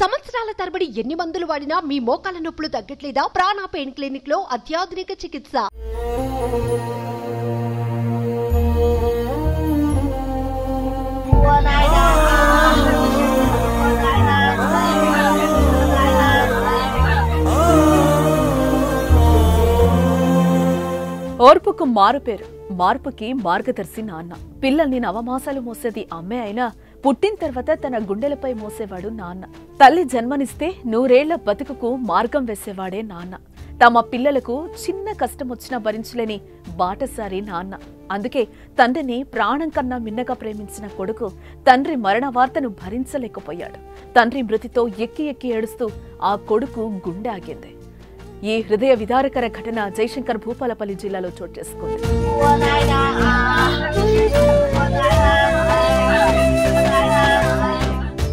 సంవత్సరాల తరబడి ఎన్ని మందులు వాడినా మీ మోకాల నొప్పులు తగ్గట్లేదా? ప్రాణ పెయిన్ క్లినిక్లో అత్యాధునిక చికిత్స. ఓర్పుకు మారుపేరు మార్పుకి మార్గదర్శి నాన్న. పిల్లల్ని నవమాసాలు మోసేది అమ్మే అయినా పుట్టిన తర్వాత తన గుండెలపై మోసేవాడు నాన్న. తల్లి జన్మనిస్తే నూరేళ్ళ బతుకుకు మార్గం వేసేవాడే నాన్న. తమ పిల్లలకు చిన్న కష్టం వచ్చినా భరించలేని బాటసారి నాన్న. అందుకే తండ్రిని ప్రాణం కన్నా మిన్నగా ప్రేమించిన కొడుకు తండ్రి మరణ వార్తను భరించలేకపోయాడు. తండ్రి మృతితో ఎక్కి ఎక్కి ఏడుస్తూ ఆ కొడుకు గుండె ఆగింది. ఈ హృదయ విదారకర ఘటన జయశంకర్ భూపాలపల్లి జిల్లాలో చోటు చేసుకుంది.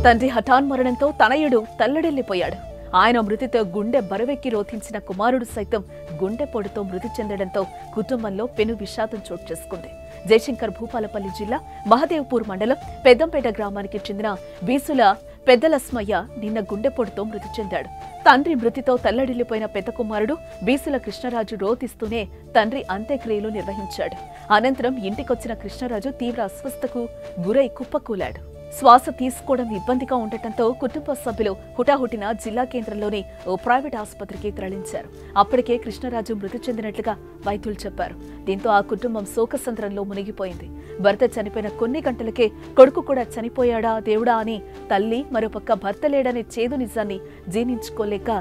తండ్రి హఠాన్ మరణంతో తనయుడు తల్లడిల్లిపోయాడు. ఆయన మృతితో గుండె బరువెక్కి రోధించిన కుమారుడు సైతం గుండెపోటుతో మృతి చెందడంతో కుటుంబంలో పెను విషాదం చోటు చేసుకుంది. జయశంకర్ భూపాలపల్లి జిల్లా మహదేవ్పూర్ మండలం పెద్దంపేట గ్రామానికి చెందిన బీసుల పెద్దలస్మయ్య నిన్న గుండెపోటుతో మృతి చెందాడు. తండ్రి మృతితో తల్లడిల్లిపోయిన పెద్ద కుమారుడు బీసుల కృష్ణరాజు రోతిస్తూనే తండ్రి అంత్యక్రియలు నిర్వహించాడు. అనంతరం ఇంటికొచ్చిన కృష్ణరాజు తీవ్ర అస్వస్థకు గురై కుప్పకూలాడు. శ్వాస తీసుకోవడం ఇబ్బందిగా ఉండటంతో కుటుంబ సభ్యులు హుటాహుటిన జిల్లా కేంద్రంలోని ఓ ప్రైవేట్ ఆసుపత్రికి తరలించారు. అప్పటికే కృష్ణరాజు మృతి చెందినట్లుగా వైద్యులు చెప్పారు. దీంతో ఆ కుటుంబం శోకసంద్రంలో మునిగిపోయింది. భర్త చనిపోయిన కొన్ని గంటలకే కొడుకు కూడా చనిపోయాడా దేవుడా అని తల్లి మరోపక్క భర్త లేడనే చేదు నిజాన్ని జీర్ణించుకోలేక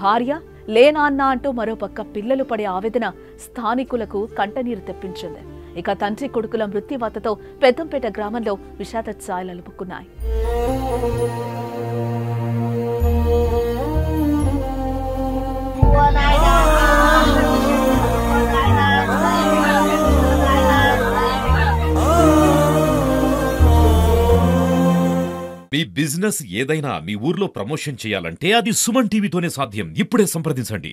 భార్య లేనాన్నా అంటూ మరోపక్క పిల్లలు పడే ఆవేదన స్థానికులకు కంటనీరు తెప్పించింది. ఇక తండ్రి కొడుకుల మృత్యువార్తతో పెద్దంపేట గ్రామంలో విషాద ఛాయలు అలుపుకున్నాయి. మీ బిజినెస్ ఏదైనా మీ ఊర్లో ప్రమోషన్ చేయాలంటే అది సుమన్ టీవీతోనే సాధ్యం. ఇప్పుడే సంప్రదించండి.